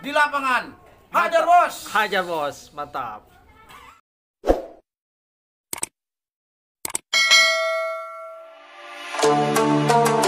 di lapangan. Hajar bos. Hajar bos, mantap. Bismillahirrahmanirrahim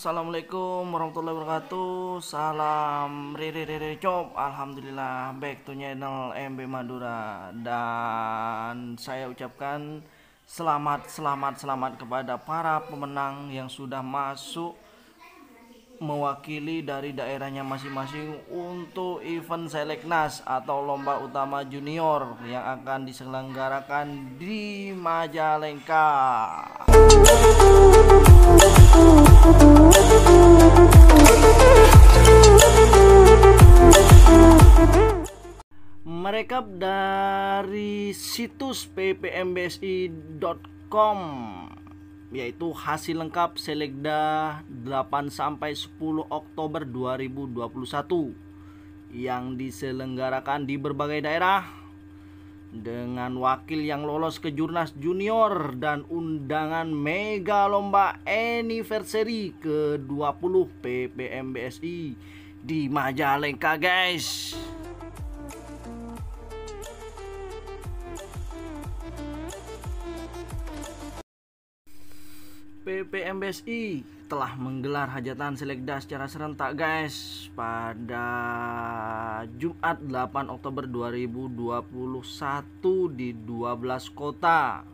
Assalamualaikum warahmatullahi wabarakatuh. Salam Riri Riri Cop. Alhamdulillah back to channel MB Madura. Dan saya ucapkan Selamat selamat selamat kepada para pemenang yang sudah masuk Mewakili dari daerahnya masing-masing Untuk event Seleknas atau Lomba Utama Junior Yang akan diselenggarakan di Majalengka. Mereka dari situs ppmbsi.com yaitu hasil lengkap Selekda 8 sampai 10 Oktober 2021 yang diselenggarakan di berbagai daerah dengan wakil yang lolos ke Jurnas Junior dan undangan Mega Lomba Anniversary ke-20 PPMBSI di Majalengka guys. PPMBSI telah menggelar hajatan selekda secara serentak guys pada Jumat 8 Oktober 2021 di 12 kota.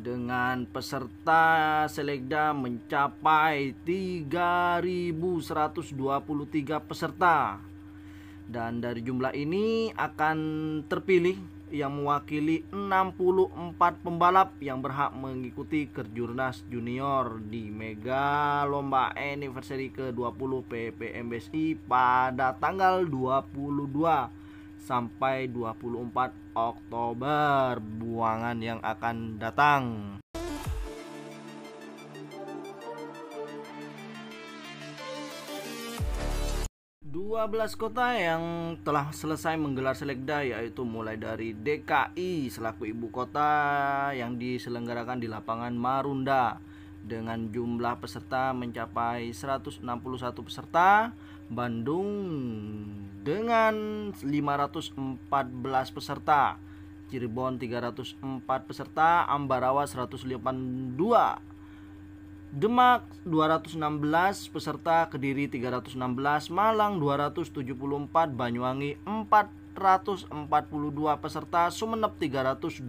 Dengan peserta selekda mencapai 3123 peserta. Dan dari jumlah ini akan terpilih yang mewakili 64 pembalap yang berhak mengikuti Kejurnas Junior di Mega Lomba Anniversary ke-20 PPMBSI pada tanggal 22 sampai 24 Oktober buangan yang akan datang. 12 kota yang telah selesai menggelar selekda yaitu mulai dari DKI selaku ibu kota yang diselenggarakan di lapangan Marunda. Dengan jumlah peserta mencapai 161 peserta Bandung dengan 514 peserta Cirebon 304 peserta Ambarawa 182 Demak 216 peserta, Kediri 316, Malang 274, Banyuwangi 442 peserta, Sumeneb 322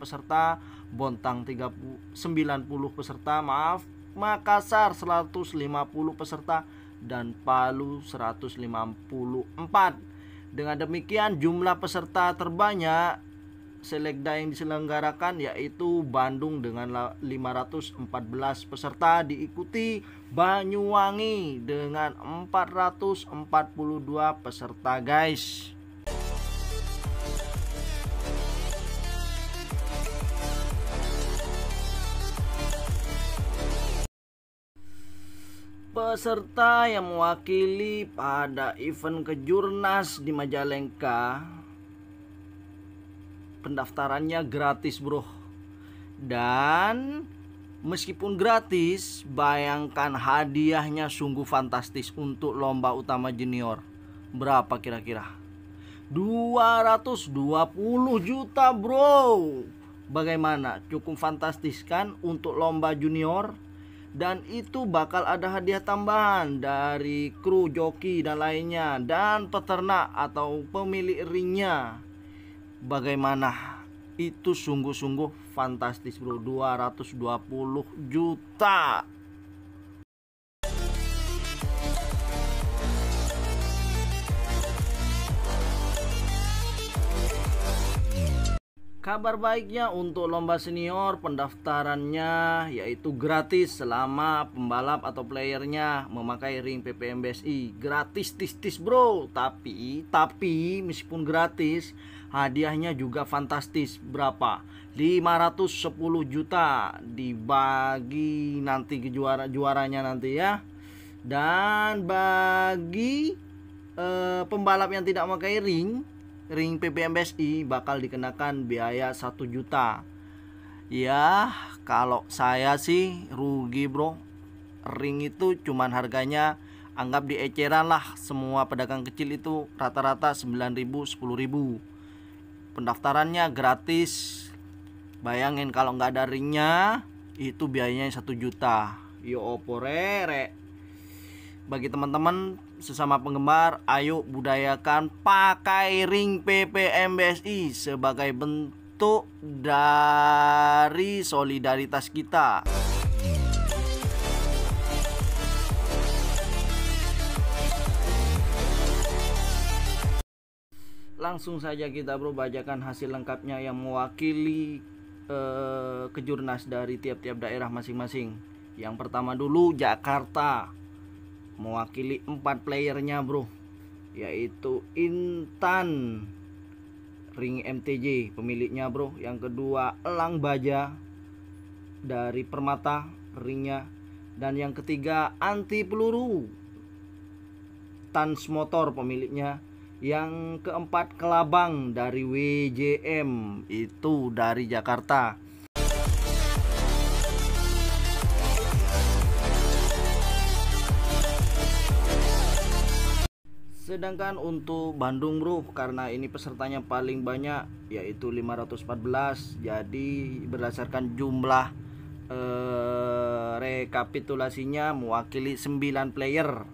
peserta, Bontang 30, 90 peserta, maaf, Makassar 150 peserta dan Palu 154. Dengan demikian jumlah peserta terbanyak selekda yang diselenggarakan yaitu Bandung dengan 514 peserta diikuti Banyuwangi dengan 442 peserta guys. Peserta yang mewakili pada event kejurnas di Majalengka pendaftarannya gratis bro. Dan meskipun gratis bayangkan hadiahnya sungguh fantastis untuk lomba utama junior. Berapa kira-kira? 220 juta bro. Bagaimana? Cukup fantastis kan untuk lomba junior? Dan itu bakal ada hadiah tambahan dari kru joki dan lainnya dan peternak atau pemilik ringnya bagaimana itu sungguh-sungguh fantastis bro 220 juta Kabar baiknya untuk lomba senior pendaftarannya yaitu gratis selama pembalap atau playernya memakai ring PPM BSI. Gratis tis tis bro. Tapi tapi meskipun gratis hadiahnya juga fantastis. Berapa? 510 juta dibagi nanti ke juara juaranya nanti ya. Dan bagi eh, pembalap yang tidak memakai ring ring PPMBSI bakal dikenakan biaya 1 juta ya kalau saya sih rugi bro ring itu cuman harganya anggap di eceran lah semua pedagang kecil itu rata-rata 9000 10000 pendaftarannya gratis. Bayangin kalau nggak ada ringnya itu biayanya 1 juta. Yo opo rere bagi teman-teman sesama penggemar, ayo budayakan pakai ring PPM BSI sebagai bentuk dari solidaritas kita. Langsung saja kita bro bacakan hasil lengkapnya yang mewakili eh, kejurnas dari tiap-tiap daerah masing-masing. Yang pertama dulu Jakarta. Mewakili empat playernya bro. Yaitu Intan Ring MTJ pemiliknya bro. Yang kedua Elang Baja dari Permata ringnya. Dan yang ketiga anti peluru Tans Motor pemiliknya yang keempat Kelabang dari WJM itu dari Jakarta Sedangkan untuk Bandung bro karena ini pesertanya paling banyak yaitu 514 jadi berdasarkan jumlah eh, rekapitulasinya mewakili 9 player.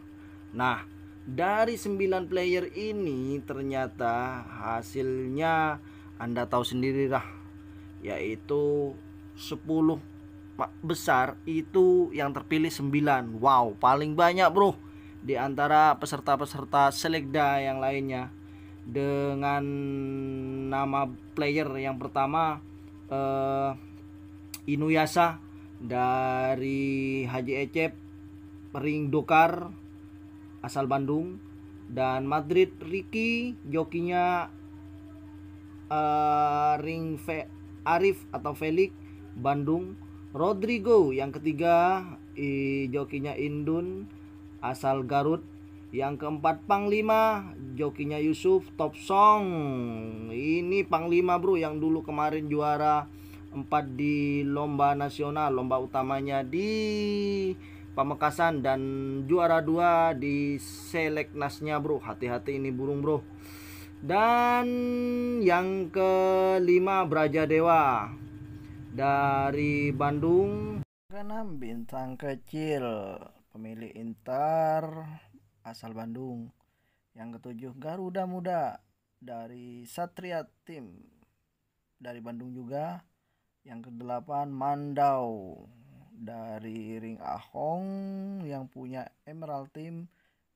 Nah, dari 9 player ini ternyata hasilnya Anda tahu sendiri lah. Yaitu 10 besar itu yang terpilih 9. Wow, paling banyak bro. Di antara peserta-peserta selekda yang lainnya. Dengan nama player yang pertama uh, Inuyasa dari Haji Ecep Ring Dokar asal Bandung. Dan Madrid Ricky jokinya uh, Ring Fe Arif atau Felix Bandung. Rodrigo yang ketiga i, jokinya Indun asal Garut. Yang keempat Panglima jokinya Yusuf Top Song. Ini Panglima bro yang dulu kemarin juara empat di lomba nasional lomba utamanya di Pamekasan dan juara dua di seleknasnya bro hati-hati ini burung bro dan yang kelima Braja Dewa dari Bandung keenam bintang kecil pemilik Intar asal Bandung. Yang ketujuh Garuda Muda dari Satria Tim dari Bandung juga. Yang kedelapan Mandau dari Ring Ahong yang punya Emerald Team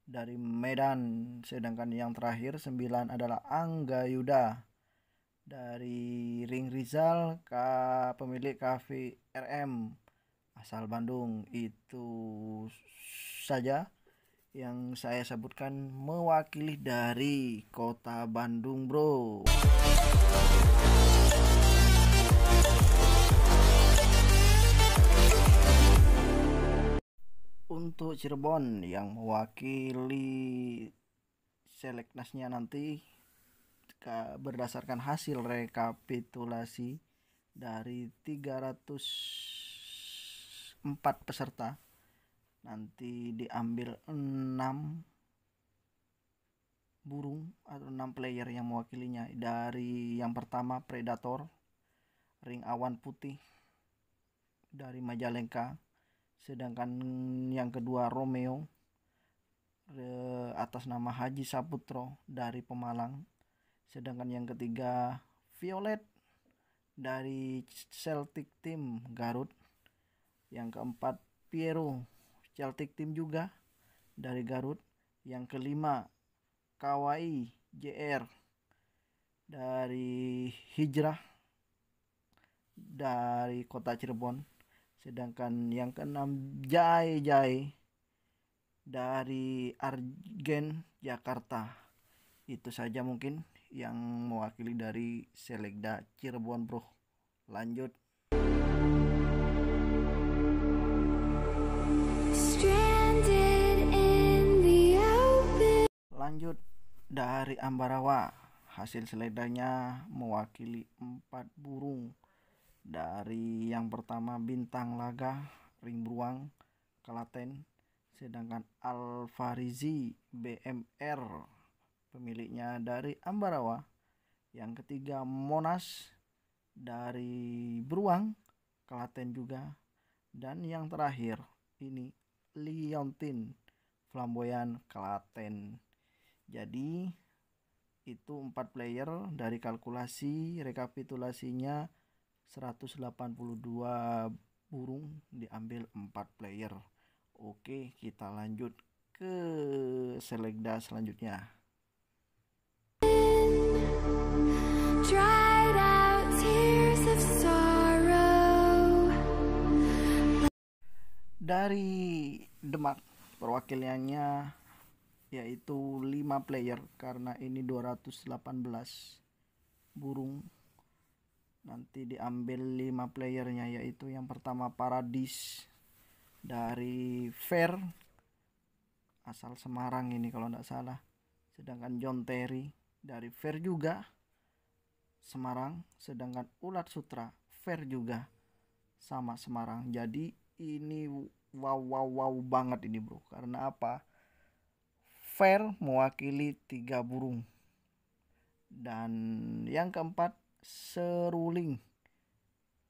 dari Medan. Sedangkan yang terakhir sembilan adalah Angga Yuda dari Ring Rizal ke pemilik Cafe RM asal Bandung itu saja yang saya sebutkan mewakili dari kota Bandung bro untuk Cirebon yang mewakili seleknasnya nanti berdasarkan hasil rekapitulasi dari 300 empat peserta nanti diambil enam burung atau enam player yang mewakilinya. Dari yang pertama Predator ring awan putih dari Majalengka sedangkan yang kedua Romeo atas nama Haji Saputro dari Pemalang. Sedangkan yang ketiga Violet dari Celtic Team Garut. Yang keempat Piero Celtic Team juga dari Garut. Yang kelima Kawai JR dari Hijrah dari kota Cirebon sedangkan yang keenam Jai Jai dari Argen Jakarta. Itu saja mungkin yang mewakili dari Selekda Cirebon bro. Lanjut. Lanjut dari Ambarawa. Hasil seledanya mewakili empat burung dari yang pertama bintang laga ring beruang Kelaten sedangkan Alfarizi BMR pemiliknya dari Ambarawa. Yang ketiga Monas dari beruang Kelaten juga. Dan yang terakhir ini Liontin Flamboyan Kelaten jadi itu empat player dari kalkulasi rekapitulasinya 182 burung diambil empat player. Oke, kita lanjut ke selekda selanjutnya. Dari Demak perwakilannya yaitu 5 player karena ini 218 burung nanti diambil 5 playernya yaitu yang pertama Paradis dari Fair asal Semarang ini kalau tidak salah. Sedangkan John Terry dari Fair juga Semarang. Sedangkan Ulat Sutra Fair juga sama Semarang. Jadi ini wow wow wow banget ini bro. Karena apa? Fair mewakili tiga burung. Dan yang keempat seruling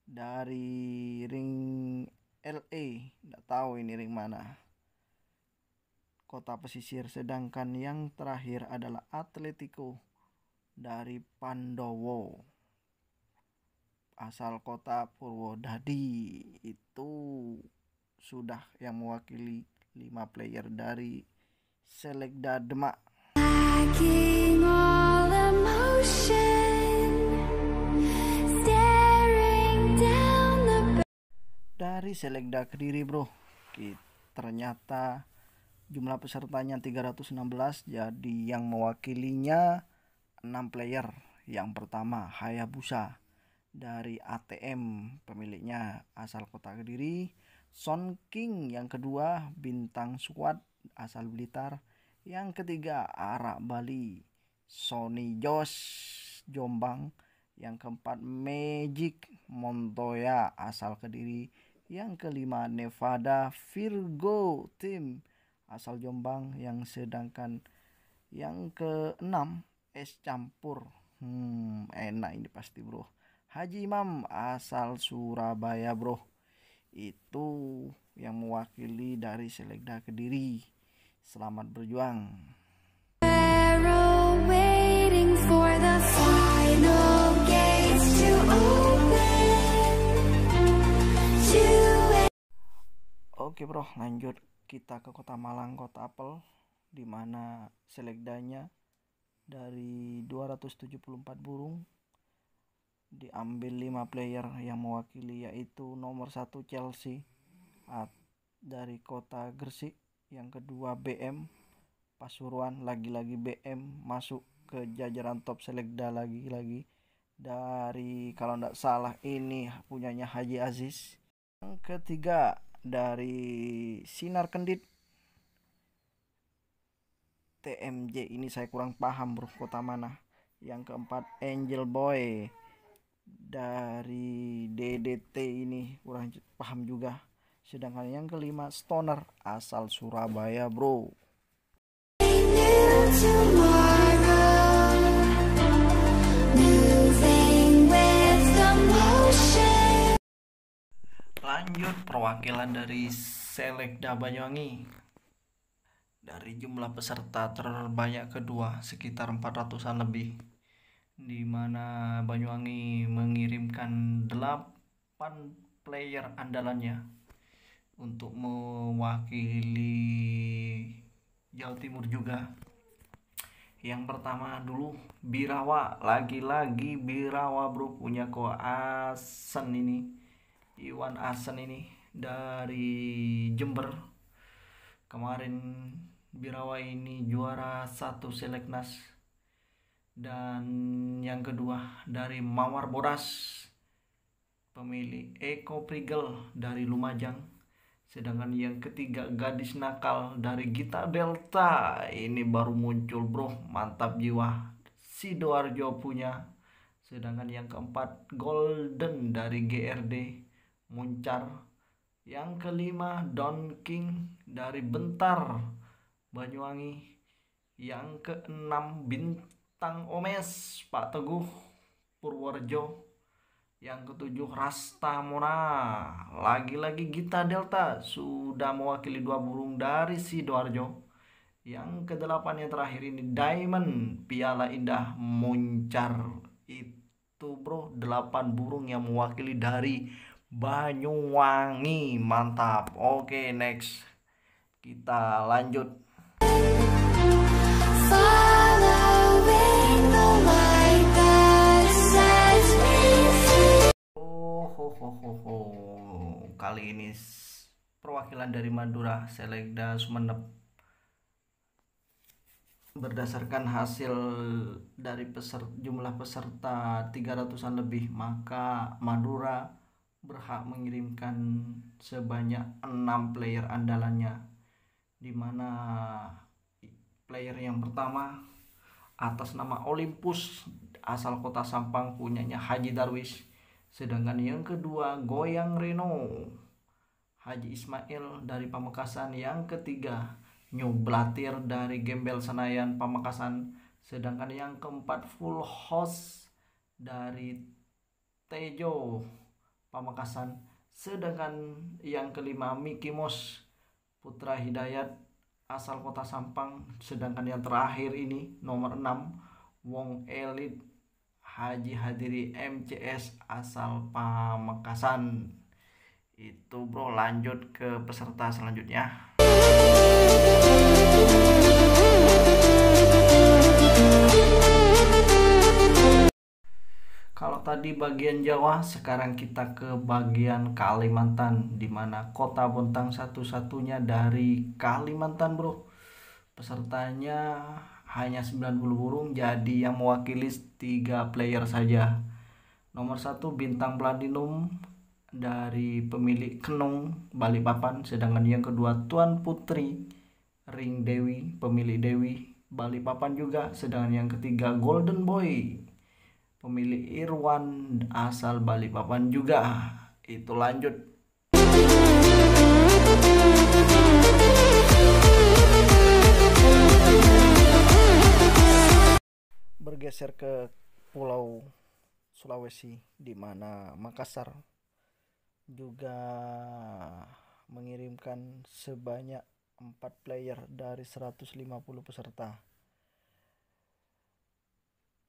dari ring LA tidak tahu ini ring mana. Kota pesisir sedangkan yang terakhir adalah Atletico dari Pandowo. Asal kota Purwodadi. Itu sudah yang mewakili 5 player dari Selekda Demak. Dari Selekda Kediri bro. Ternyata jumlah pesertanya 316 jadi yang mewakilinya 6 player. Yang pertama Hayabusa dari ATM pemiliknya asal kota Kediri. Son King yang kedua Bintang Squad asal Blitar. Yang ketiga Arak Bali Sony Jos Jombang. Yang keempat Magic Montoya asal Kediri yang kelima Nevada Virgo Team asal Jombang. Yang sedangkan yang keenam es campur. Hmm enak ini pasti bro. Haji Imam asal Surabaya bro. Itu yang mewakili dari Selekda Kediri. Selamat berjuang. For the Oke bro, lanjut kita ke Kota Malang, Kota Apel, di mana selekdanya dari 274 burung diambil 5 player yang mewakili yaitu nomor satu Chelsea at- dari Kota Gresik, yang kedua BM Pasuruan, lagi-lagi BM masuk ke jajaran top selekda lagi-lagi dari kalau tidak salah ini punyanya Haji Aziz. Yang ketiga dari Sinar Kendit. TMJ ini saya kurang paham bro kota mana. Yang keempat Angel Boy. Dari DDT ini kurang paham juga. Sedangkan yang kelima Stoner asal Surabaya bro lanjut perwakilan dari Selekda Banyuwangi. Dari jumlah peserta terbanyak kedua sekitar 400-an lebih di mana Banyuwangi mengirimkan 8 player andalannya untuk mewakili Jawa Timur juga. Yang pertama dulu Birawa, lagi-lagi Birawa bro punya ko Asen ini, Iwan Asen ini dari Jember. Kemarin Birawa ini juara satu Seleknas dan yang kedua dari Mawar Bodas pemilik Eko Prigel dari Lumajang. Sedangkan yang ketiga gadis nakal dari Gita Delta ini baru muncul bro. Mantap jiwa. Sidoarjo punya. Sedangkan yang keempat Golden dari GRD Muncar. Yang kelima Don King dari Bentar Banyuwangi. Yang keenam Bintang Omes Pak Teguh Purworejo. Yang ketujuh Rasta Mona. Lagi-lagi Gita Delta sudah mewakili dua burung dari Sidoarjo. Yang kedelapan yang terakhir ini Diamond Piala Indah Muncar. Itu bro delapan burung yang mewakili dari Banyuwangi mantap oke next kita lanjut. Oh, ho, ho, ho, ho. kali ini perwakilan dari Madura Selekda Sumeneb berdasarkan hasil dari peser- jumlah peserta 300-an lebih maka Madura berhak mengirimkan sebanyak 6 player andalannya di mana player yang pertama atas nama Olympus asal kota Sampang punyanya Haji Darwis sedangkan yang kedua Goyang Reno Haji Ismail dari Pamekasan yang ketiga New Blatir dari Gembel Senayan Pamekasan sedangkan yang keempat Full House dari Tejo Pamekasan. Sedangkan yang kelima Mickey Mouse Putra Hidayat asal kota Sampang. Sedangkan yang terakhir ini nomor 6 Wong Elit Haji Hadiri MCS asal Pamekasan. Itu bro. Lanjut ke peserta selanjutnya tadi bagian Jawa, sekarang kita ke bagian Kalimantan, di mana kota Bontang satu-satunya dari Kalimantan, bro. Pesertanya hanya 90 burung, jadi yang mewakili tiga player saja. Nomor satu Bintang Platinum dari pemilik Kenung Balikpapan, sedangkan yang kedua Tuan Putri Ring Dewi, pemilik Dewi Balikpapan juga, sedangkan yang ketiga Golden Boy pemilik Irwan asal Balikpapan juga. Itu lanjut. Bergeser ke Pulau Sulawesi di mana Makassar juga mengirimkan sebanyak 4 player dari 150 peserta.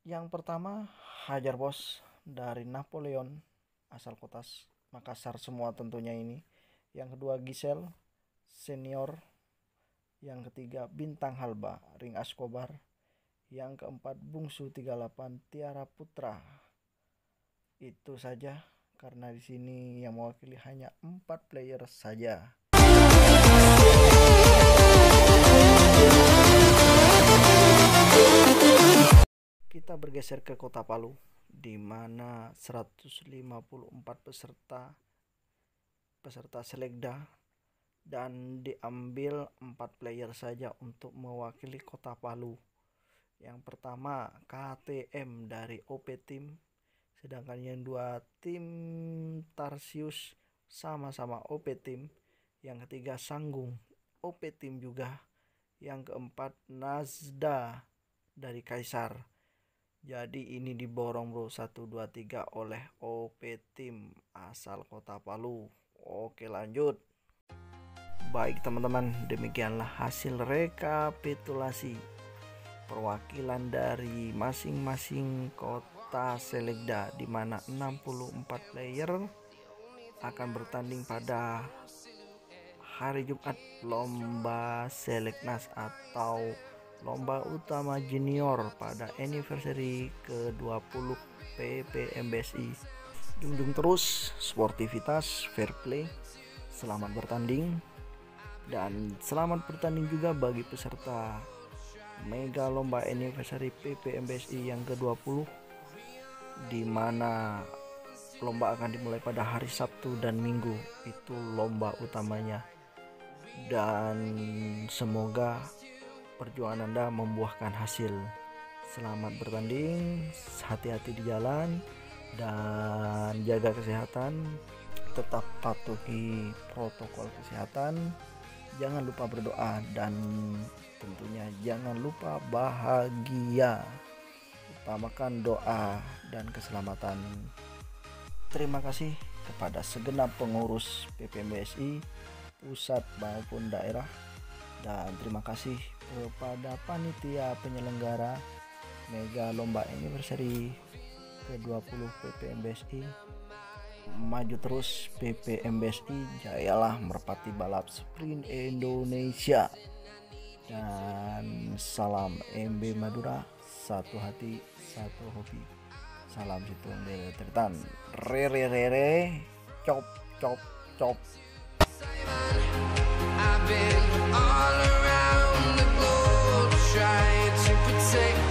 Yang pertama Hajar Bos dari Napoleon asal kota Makassar semua tentunya ini. Yang kedua Gisel senior. Yang ketiga Bintang Halba Ring Askobar. Yang keempat Bungsu 38 Tiara Putra. Itu saja karena di sini yang mewakili hanya empat player saja. Kita bergeser ke Kota Palu di mana 154 peserta peserta selekda dan diambil empat player saja untuk mewakili Kota Palu. Yang pertama KTM dari OP Team sedangkan yang dua tim Tarsius sama-sama OP Team. Yang ketiga Sanggung OP Team juga. Yang keempat Nazda dari Kaisar. Jadi ini diborong bro 1 2 3 oleh OP Team asal Kota Palu. Oke lanjut. Baik teman-teman, demikianlah hasil rekapitulasi perwakilan dari masing-masing kota Selekda di mana 64 player akan bertanding pada hari Jumat lomba Seleknas atau lomba utama junior pada anniversary ke-20 PPMBSI. Junjung terus sportivitas, fair play, selamat bertanding, dan selamat bertanding juga bagi peserta Mega Lomba Anniversary PPMBSI yang ke-20 di mana lomba akan dimulai pada hari Sabtu dan Minggu itu lomba utamanya dan semoga perjuangan Anda membuahkan hasil. Selamat bertanding hati-hati di jalan dan jaga kesehatan. Tetap patuhi protokol kesehatan. Jangan lupa berdoa dan tentunya jangan lupa bahagia. Utamakan doa dan keselamatan. Terima kasih kepada segenap pengurus PPMBSI pusat maupun daerah. Dan terima kasih kepada panitia penyelenggara Mega Lomba Anniversary ke-20 PPMBSI maju terus PPMBSI jayalah merpati balap sprint Indonesia. Dan salam MB Madura satu hati satu hobi. Salam situng dari Tritan re re re re. Cop cop cop. I've been all around. to protect